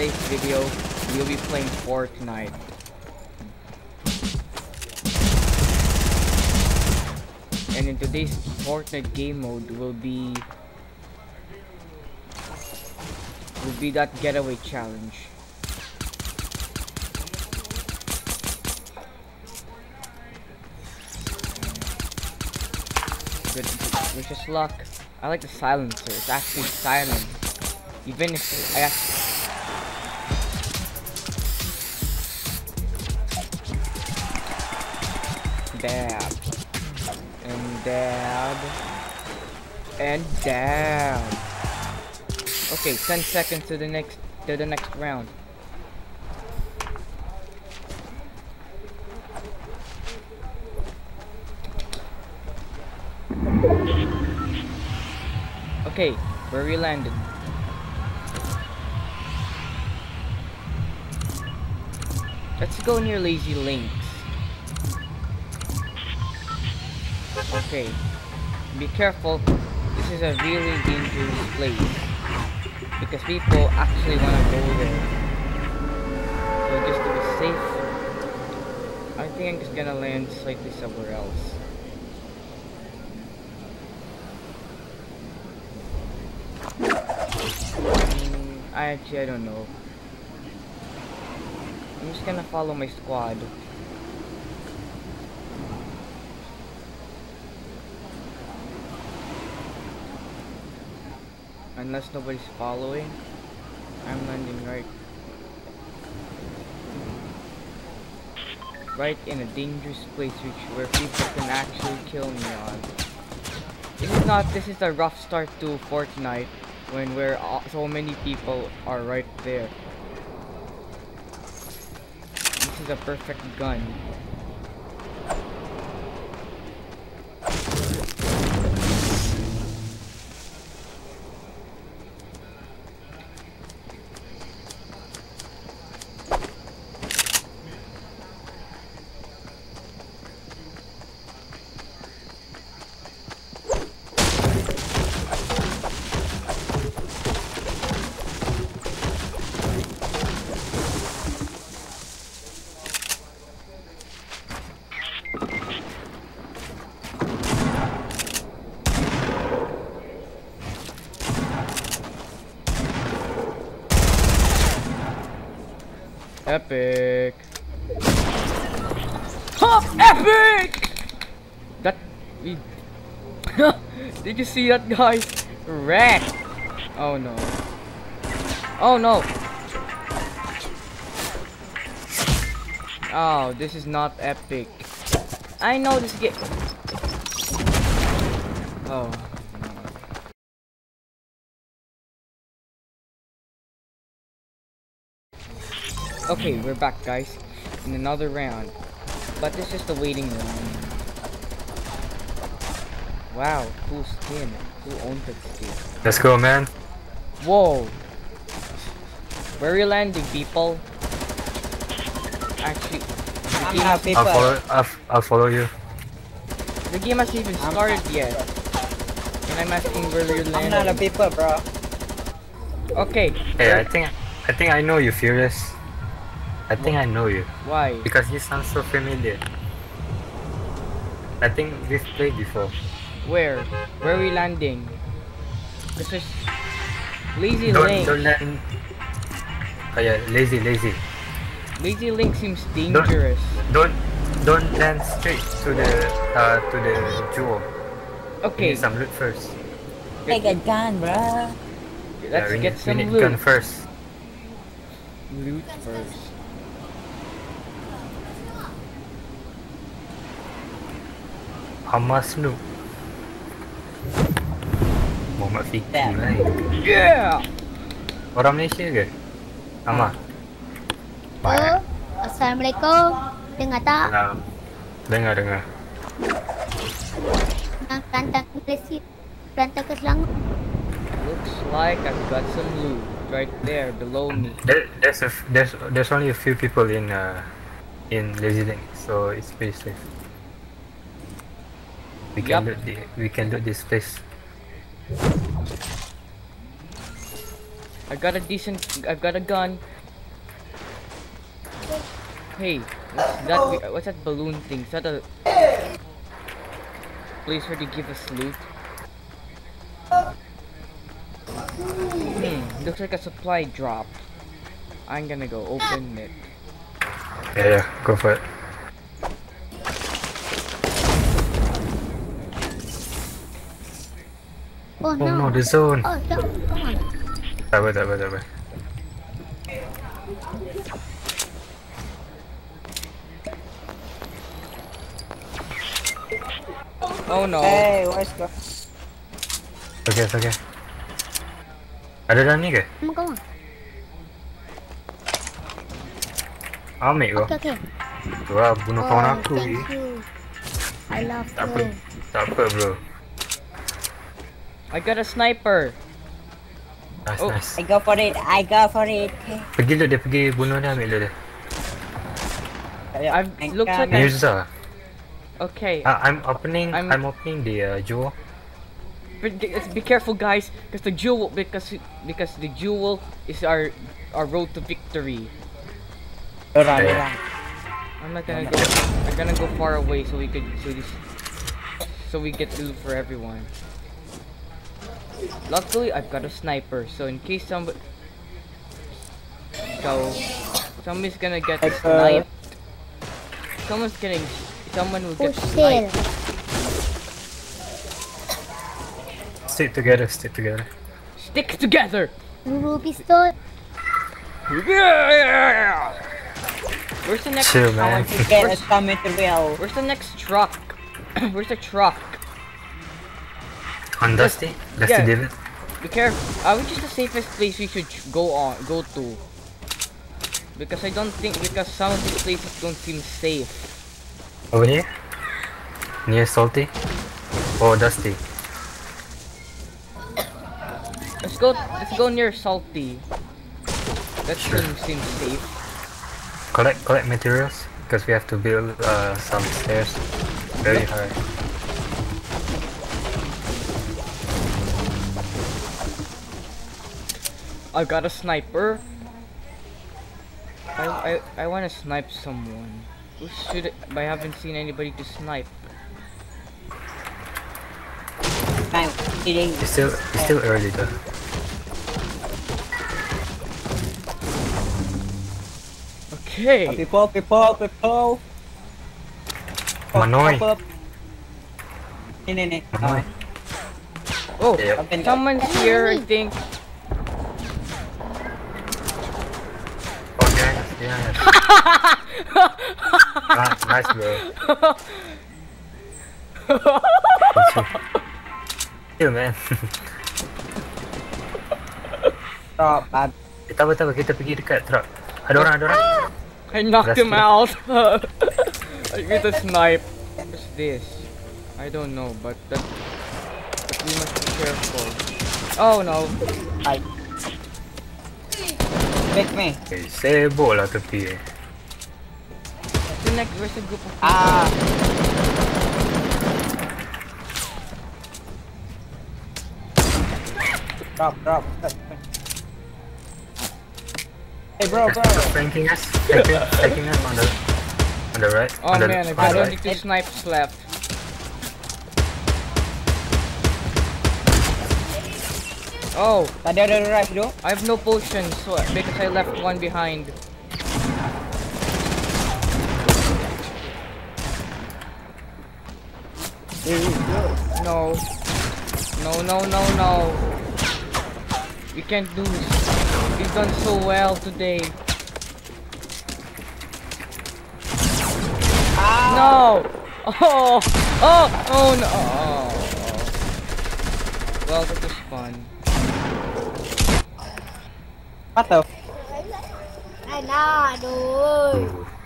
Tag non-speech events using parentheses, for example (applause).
today's video, we'll be playing Fortnite. And in today's Fortnite game mode will be will be that getaway challenge. Good, is luck. I like the silencer. It's actually silent. Even if I dab and dab and dab. Okay, 10 seconds to the next to the next round. Okay, where we landed. Let's go near Lazy Links. Okay, be careful. This is a really dangerous place because people actually want to go there. So just to be safe, I think I'm just gonna land slightly somewhere else. Mm, I actually I don't know. I'm just gonna follow my squad. Unless nobody's following, I'm landing right right in a dangerous place which where people can actually kill me on. This is not this is a rough start to Fortnite when where all- so many people are right there. This is a perfect gun. Epic. Huh, epic! That we (laughs) Did you see that guy? Wreck. Oh no. Oh no. Oh, this is not epic. I know this game. Oh. Okay, we're back, guys, in another round. But this is the waiting round. Wow, cool skin. Who owned that skin? Let's go, man. Whoa! Where are we landing, people? Actually, the I'm game, not has, people. I'll follow. I'll, I'll follow you. the game hasn't even started yet. And I'm asking where we're landing. I'm not a people, bro. Okay. Hey, I think I think I know you, Furious. I think I know you Why? because you sound so familiar. I think we've played before. Where? Where are we landing? This is Lazy Don't Link. don't let. Oh yeah, lazy, lazy. Lazy Link seems dangerous. Don't don't land straight to the uh to the jewel. We Okay, need some loot first. Take a gun, bro. let's yeah, get need, some loot. gun first. Loot first. Hamas loot. Muhammad Fikri Damn. lah. Yeah! Orang Malaysia ke? Sama. Oh, Assalamualaikum. Dengar tak? Salam. Dengar dengar. Nak rantang ke Malaysia. Rantang ke Selangor. Looks like I've got some loot right there below me. There, there's a there's there's only a few people in uh in Lazy Link, so it's pretty safe. We can Yup. loot the we can loot this place. I've got a decent. I've got a gun. Hey, what's that? What's that balloon thing? Is that a place where they give us loot? Hmm, looks like a supply drop. I'm gonna go open it. Yeah, yeah, go for it. Oh Oh no. no, the zone. Oh no. Tak apa, tak apa, tak apa. Oh no. Hey, where's go? Okay, it's okay. Ada dalam ni ke? Come on, come on. Ambil kau. Okay, okay. Wah, bunuh kawan Oh, aku. thank you. I love Tak apa. you. Tak apa, bro. I got a sniper. Nice, Oh. nice. I go for it. I go for it. Pergi dulu dia, pergi bunuh dia, ambil dulu dia. I've- I'm looks like coming. Mirza. Okay. Ah, I'm opening, I'm- I'm, opening the uh, jewel. But be careful, guys, because the jewel, because because the jewel is our our road to victory. Dorang, Yeah. dorang. I'm not gonna go. I'm gonna go far away so we could so this so we get loot for everyone. Luckily, I've got a sniper, so in case somebody so somebody's gonna get Sniper. sniped. Someone's getting. Someone will get Push sniped. Stick together, stick together. Stick together. Guru pistol. Yeah! Where's the next? Chill, I man. want to get a Where's, where's the next truck? (clears throat) where's the truck? On Dusty? Dusty yeah. David? Be careful. Uh, which is the safest place we should go on, go to? Because I don't think because some of these places don't seem safe. Over here? Near Salty? Or Dusty? Let's go. Let's go near Salty. That Sure. seems seems safe. Collect, collect materials. Because we have to build uh, some stairs. Very high. I got a sniper. I I, I want to snipe someone. Who should it, I haven't seen anybody to snipe. I'm kidding. It's still, it's still early though. Okay. Oh, people, people, people. Manoy. Pop up. Ini nih. Manoy. Oh, Yep. Someone's here. I think. Oh, yeah, yeah. Nice, nice, bro. Chill, man. Bad. Eh, tak apa, apa. Kita pergi dekat truck. Ada orang, ada orang. I knocked him out. I get a snipe. What's this? I don't know, but that we must be careful. Oh no. Ay. Make me. Sibuk lah tepi eh. The next, where's the group of people? Ah. Drop, drop. Hey bro, There's bro. people flanking us. Flanking, flanking us on the, on the right. Oh on the, man, on I've the got right. only two snipes left. Oh. I have no potions, so because I left one behind. No. No, no, no, no. We can't lose. We've done so well today. No! (laughs) Oh! Oh! Oh no! Oh. Well, that was fun. What the? Ay, na, aduh. Oh.